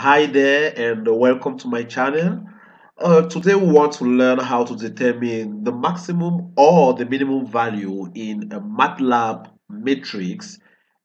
Hi there and welcome to my channel. Uh, today we want to learn how to determine the maximum or the minimum value in a MATLAB matrix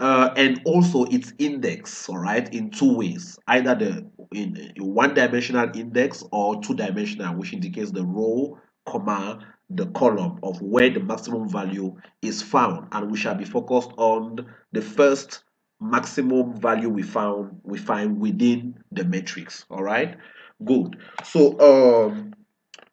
uh, and also its index, all right, in two ways, either the in, one-dimensional index or two-dimensional, which indicates the row, comma, the column of where the maximum value is found. And we shall be focused on the first maximum value we found we find within the matrix all right good so um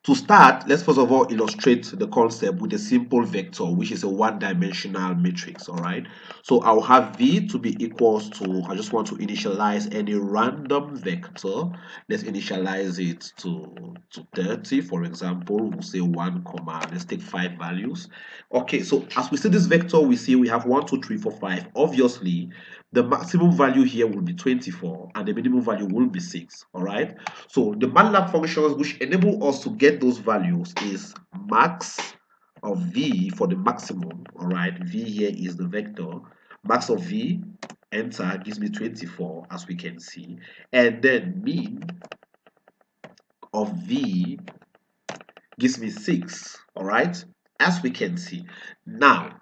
to start, let's first of all illustrate the concept with a simple vector, which is a one-dimensional matrix, all right? So I'll have V to be equals to, I just want to initialize any random vector. Let's initialize it to, to 30, for example, we'll say 1, comma, let's take 5 values. Okay, so as we see this vector, we see we have 1, 2, 3, 4, 5. Obviously, the maximum value here will be 24 and the minimum value will be 6 all right so the MATLAB functions which enable us to get those values is max of v for the maximum all right v here is the vector. Max of v enter gives me 24 as we can see. And then min of v gives me 6 all right as we can see. Now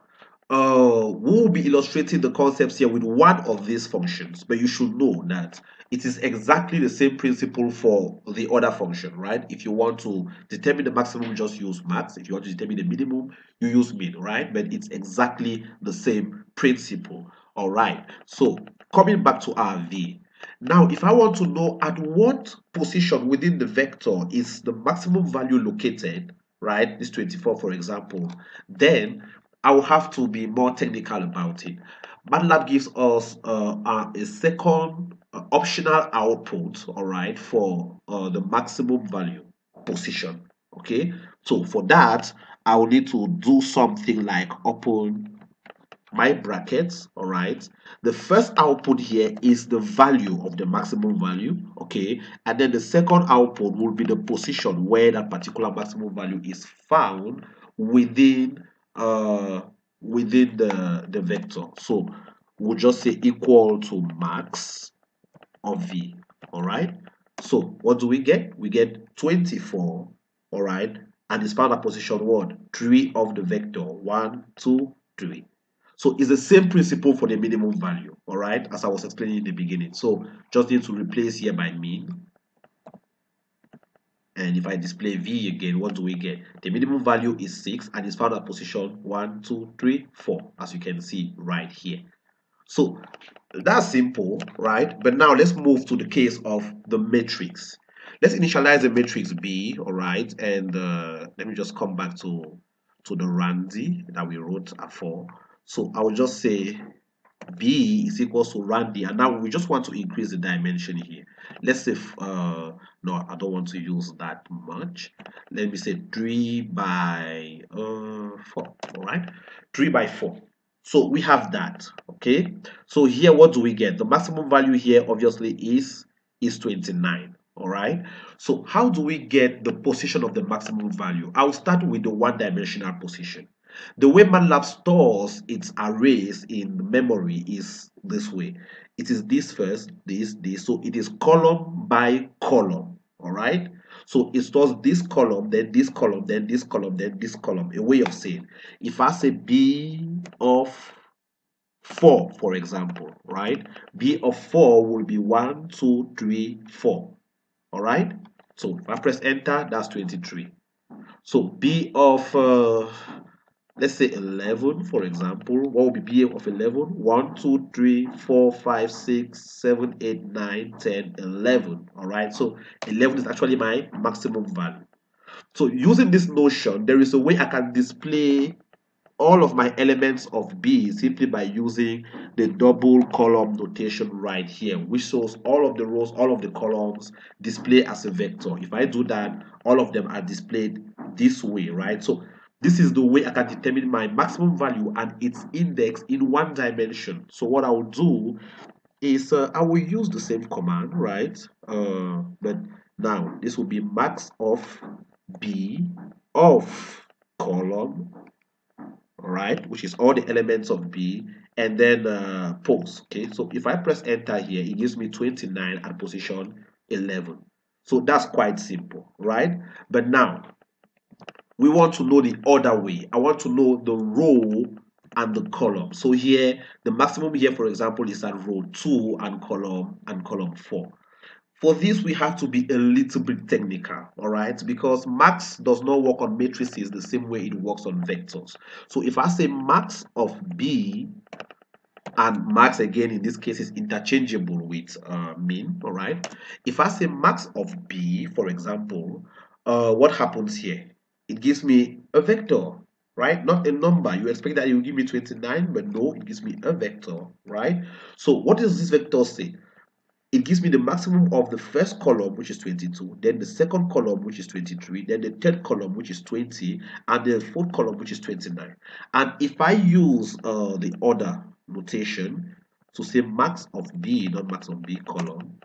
uh, we'll be illustrating the concepts here with one of these functions, but you should know that it is exactly the same principle for the other function, right? If you want to determine the maximum, just use max. If you want to determine the minimum, you use min, right? But it's exactly the same principle, all right? So coming back to our V, now, if I want to know at what position within the vector is the maximum value located, right, this 24 for example, then I will have to be more technical about it. MATLAB gives us uh, a second uh, optional output, all right, for uh, the maximum value position. Okay, so for that, I will need to do something like open my brackets, all right. The first output here is the value of the maximum value, okay, and then the second output will be the position where that particular maximum value is found within uh, within the, the vector. So we'll just say equal to max of v. All right. So what do we get? We get 24. All right. And it's found at position one, three of the vector. One, two, three. So it's the same principle for the minimum value. All right. As I was explaining in the beginning. So just need to replace here by min and if I display V again, what do we get? The minimum value is 6 and it's found at position 1, 2, 3, 4, as you can see right here. So that's simple, right? But now let's move to the case of the matrix. Let's initialize the matrix B, all right? And uh, let me just come back to, to the randi that we wrote for. So I will just say b is equal to randi. And now we just want to increase the dimension here. Let's say uh no i don't want to use that much. Let me say 3 by uh 4 all right? 3 by 4 so we have that okay? So here what do we get? The maximum value here obviously is is 29 all right? So how do we get the position of the maximum value? I'll start with the one dimensional position the way MATLAB stores its arrays in memory is this way. It is this first, this, this. So it is column by column. All right. So it stores this column, then this column, then this column, then this column. A way of saying, if I say B of 4, for example, right? B of 4 will be 1, 2, 3, 4. All right. So if I press enter, that's 23. So B of uh, let's say 11 for example what would be ba of 11 1 2 3 4 5 6 7 8 9 10 11 all right so 11 is actually my maximum value. So using this notion there is a way i can display all of my elements of b simply by using the double colon notation right here which shows all of the rows all of the columns display as a vector. If i do that all of them are displayed this way right? So this is the way I can determine my maximum value and its index in one dimension. So what I will do is uh, I will use the same command, right? Uh, but now this will be max of B of colon, right? Which is all the elements of B and then uh, okay so if I press enter here it gives me 29 at position 11 so that's quite simple right but now we want to know the other way I want to know the row and the column so here the maximum here for example is at row 2 and column and column 4 for this, we have to be a little bit technical, all right? Because max does not work on matrices the same way it works on vectors. So if I say max of B, and max again in this case is interchangeable with uh, min, all right? If I say max of B, for example, uh, what happens here? It gives me a vector, right? Not a number. You expect that will give me 29, but no, it gives me a vector, right? So what does this vector say? it gives me the maximum of the first column which is 22 then the second column which is 23 then the third column which is 20 and the fourth column which is 29 and if i use uh, the order notation to say max of b not max of b colon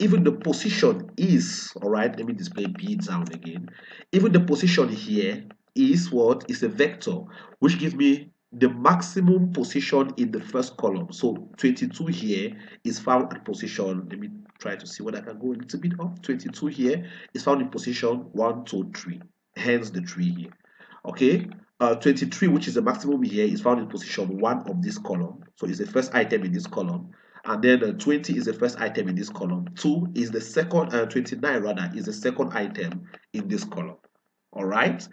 even the position is all right let me display b down again even the position here is what is a vector which gives me the maximum position in the first column. So 22 here is found at position, let me try to see what I can go a little bit up. 22 here is found in position 1, 2, 3, hence the 3 here. Okay, uh, 23, which is the maximum here, is found in position 1 of this column. So it's the first item in this column. And then uh, 20 is the first item in this column. 2 is the second, uh, 29 rather, is the second item in this column. All right.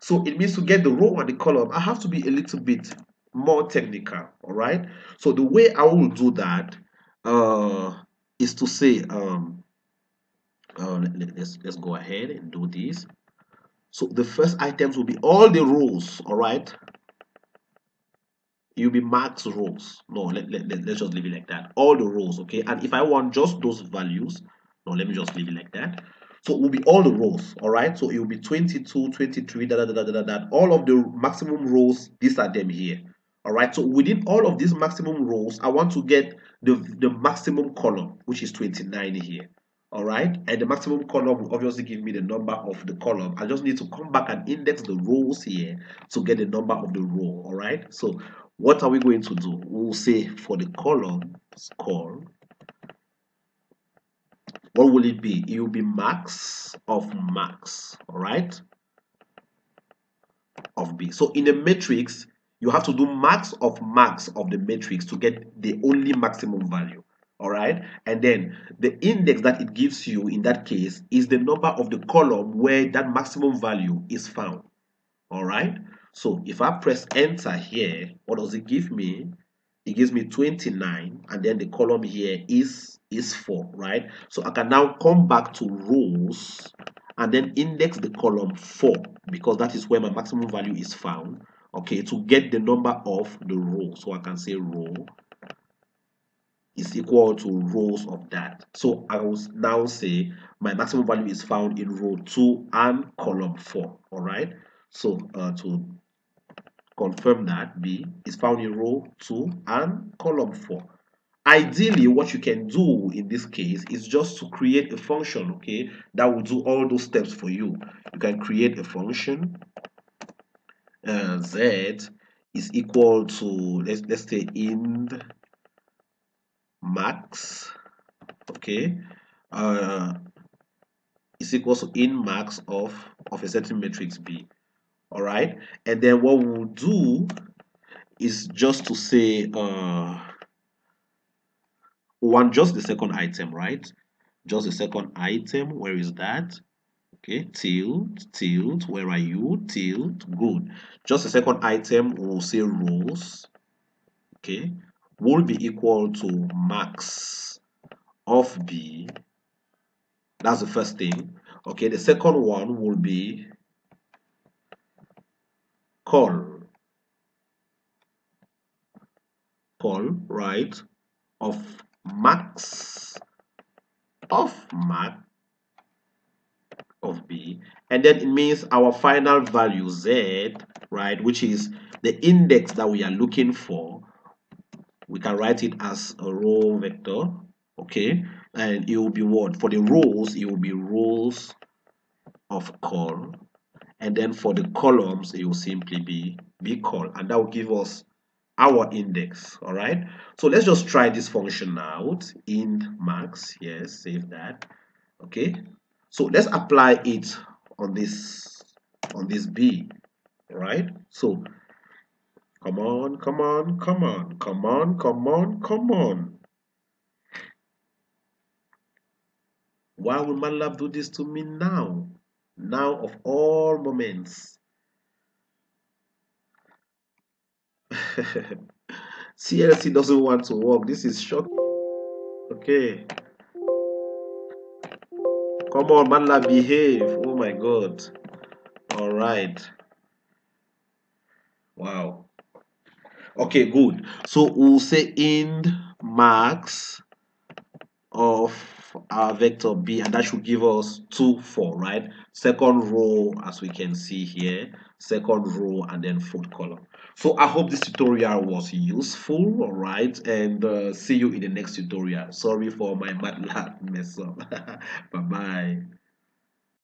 So it means to get the row and the column, I have to be a little bit more technical, all right? So the way I will do that uh, is to say, um, uh, let, let's, let's go ahead and do this. So the first items will be all the rows, all right? You'll be max rows. No, let, let, let, let's just leave it like that. All the rows, okay? And if I want just those values, no, let me just leave it like that. So it will be all the rows, all right? So it will be 22, 23, da, da, da, da, da, da. All of the maximum rows, these are them here, all right? So within all of these maximum rows, I want to get the, the maximum column, which is 29 here, all right? And the maximum column will obviously give me the number of the column. I just need to come back and index the rows here to get the number of the row, all right? So what are we going to do? We'll say for the column, score, what will it be? It will be max of max, all right? Of B. So in a matrix, you have to do max of max of the matrix to get the only maximum value all right and then the index that it gives you in that case is the number of the column where that maximum value is found all right so if i press enter here what does it give me? It gives me 29 and then the column here is is 4 right? So i can now come back to rows and then index the column 4 because that is where my maximum value is found okay to get the number of the row. So i can say row is equal to rows of that. So i will now say my maximum value is found in row 2 and column 4 all right? So uh, to confirm that B is found in row 2 and column 4. Ideally, what you can do in this case is just to create a function, okay, that will do all those steps for you. You can create a function uh, z is equal to, let's, let's say in max, okay, uh, is equal to in max of, of a certain matrix B all right? And then what we'll do is just to say uh one just the second item right? Just the second item. Where is that? Okay tilt tilt. Where are you? Tilt. Good. Just the second item we'll say rows. Okay? Will be equal to max of b. That's the first thing. Okay the second one will be call call right of max of max of b and then it means our final value z right which is the index that we are looking for. We can write it as a row vector okay and it will be what? For the rows it will be rows of call and then for the columns it will simply be call and that will give us our index all right? So let's just try this function out. In max yes save that okay? So let's apply it on this on this b right? So come on come on come on come on come on come on. Why would MATLAB do this to me now now of all moments CLC doesn't want to work. This is shocking. Okay. Come on, MATLAB, behave. Oh my god. All right. Wow. Okay, good. So we'll say int max of our vector b and that should give us 2 4 right? Second row as we can see here second row and then fourth column. So i hope this tutorial was useful all right? And uh, see you in the next tutorial. Sorry for my matlab mess up. Bye bye